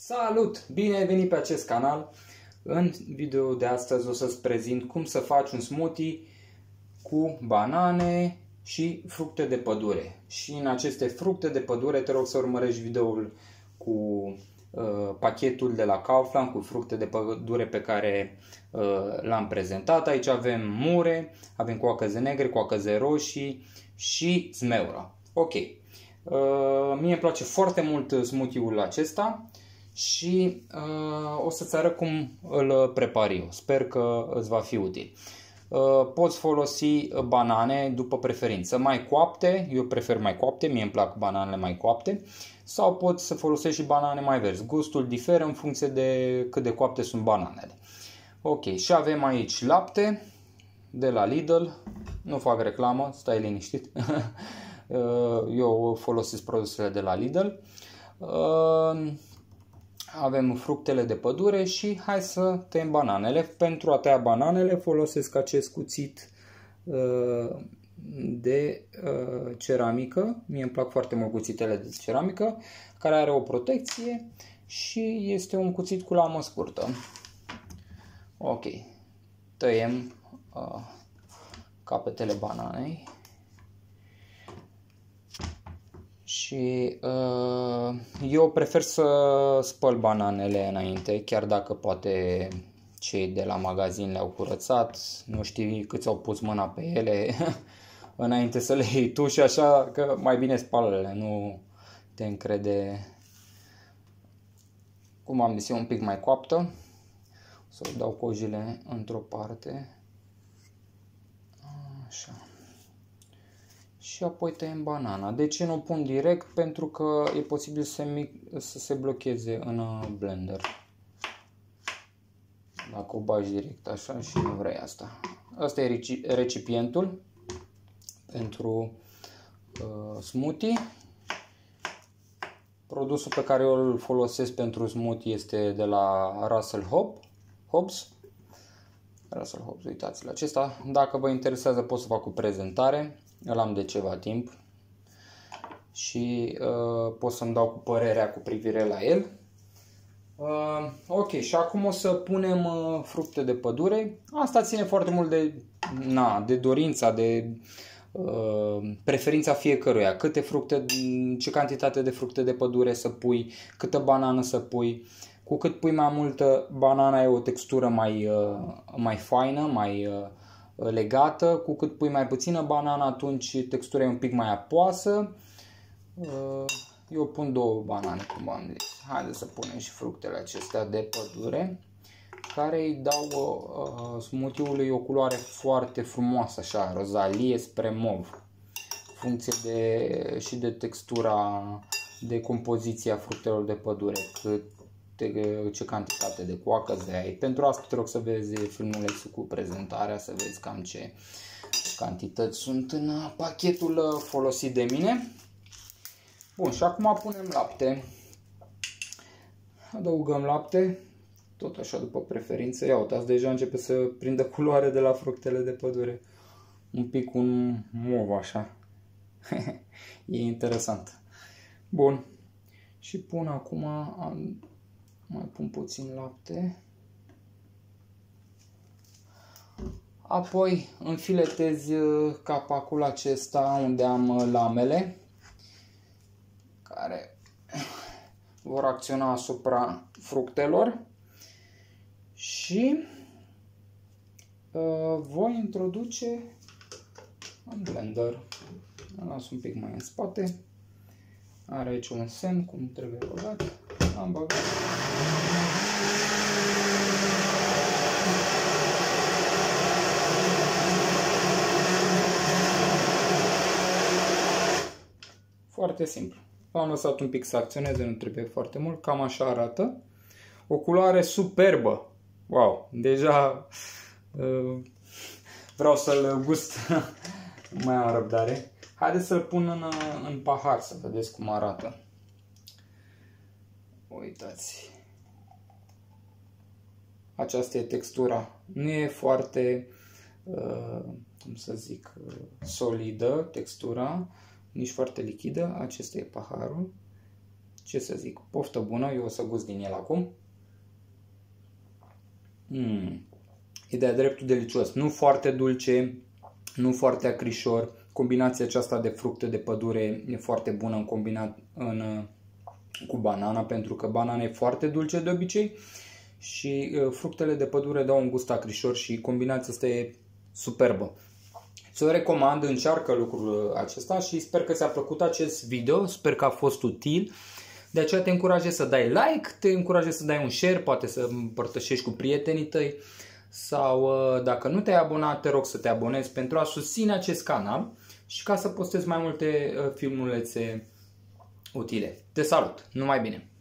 Salut! Bine ai venit pe acest canal! În video de astăzi o să-ți prezint cum să faci un smoothie cu banane și fructe de pădure. Și în aceste fructe de pădure te rog să urmărești videoul cu uh, pachetul de la Kaufland cu fructe de pădure pe care uh, l-am prezentat. Aici avem mure, avem coacăze negre, coacăze roșii și zmeura. Ok. Uh, mie îmi place foarte mult smoothie-ul acesta și uh, o să-ți arăt cum îl prepar eu. Sper că îți va fi util. Uh, poți folosi banane după preferință, mai coapte, eu prefer mai coapte, mie îmi plac bananele mai coapte, sau poți să folosești și banane mai verzi. Gustul diferă în funcție de cât de coapte sunt bananele. Ok, și avem aici lapte de la Lidl, nu fac reclamă, stai liniștit. Uh, eu folosesc produsele de la Lidl. Uh, avem fructele de pădure și hai să tăiem bananele. Pentru a tăia bananele folosesc acest cuțit uh, de ceramică. Mie îmi plac foarte mult cuțitele de ceramică, care are o protecție și este un cuțit cu lamă scurtă. Ok, tăiem capetele bananei. Și uh, eu prefer să spăl bananele înainte, chiar dacă poate cei de la magazin le-au curățat, nu știi câți au pus mâna pe ele înainte să le iei tu și așa că mai bine spală nu te încrede cum am zis eu un pic mai coaptă. să dau cojile într-o parte. Așa și apoi tăiem banana. De ce nu pun direct? Pentru că e posibil să, mic, să se blocheze în uh, blender. Dacă o bagi direct așa și nu vrei asta. Asta e recipientul pentru uh, smoothie. Produsul pe care eu îl folosesc pentru smoothie este de la Russell Hobbs. Russell Hobbs, uitați la acesta. Dacă vă interesează pot să fac o prezentare îl am de ceva timp și uh, pot să-mi dau cu părerea cu privire la el. Uh, ok, și acum o să punem uh, fructe de pădure. Asta ține foarte mult de, na, de dorința, de uh, preferința fiecăruia. Câte fructe, ce cantitate de fructe de pădure să pui, câtă banană să pui. Cu cât pui mai multă, banana e o textură mai, uh, mai faină, mai uh, legată, cu cât pui mai puțină banană, atunci textura e un pic mai apoasă. Uh, eu pun două banane, cum am zis. Haideți să punem și fructele acestea de pădure, care îi dau uh, smoothie-ului o culoare foarte frumoasă, așa, rozalie spre mov. Funcție de, și de textura, de compoziția fructelor de pădure, cât de ce cantitate de coacăze ai. Pentru asta te rog să vezi filmulețul cu prezentarea, să vezi cam ce cantități sunt în pachetul folosit de mine. Bun, și acum punem lapte. Adăugăm lapte, tot așa după preferință. Ia uitați, deja începe să prindă culoare de la fructele de pădure. Un pic un mov așa. e interesant. Bun. Și pun acum mai pun puțin lapte. Apoi înfiletez uh, capacul acesta unde am uh, lamele care vor acționa asupra fructelor și uh, voi introduce în blender. Las un pic mai în spate. Are aici un semn cum trebuie băgat. Am băgat. Foarte simplu. Am lăsat un pic să acționeze, nu trebuie foarte mult. Cam așa arată. O culoare superbă. Wow, deja uh, vreau să-l gust. mai am răbdare. Haideți să-l pun în, în pahar să vedeți cum arată. Uitați. Aceasta e textura. Nu e foarte, uh, cum să zic, solidă textura, nici foarte lichidă. Acesta e paharul. ce să zic, poftă bună, eu o să gust din el acum. Mm. E de-a dreptul delicios, nu foarte dulce, nu foarte acrișor. Combinația aceasta de fructe de pădure e foarte bună în combinat în, cu banana, pentru că banana e foarte dulce de obicei și uh, fructele de pădure dau un gust acrișor și combinația asta e superbă. Ți-o recomand, încearcă lucrul acesta și sper că ți-a plăcut acest video, sper că a fost util. De aceea te încurajez să dai like, te încurajez să dai un share, poate să împărtășești cu prietenii tăi sau uh, dacă nu te-ai abonat, te rog să te abonezi pentru a susține acest canal și ca să postez mai multe uh, filmulețe utile. Te salut! Numai bine!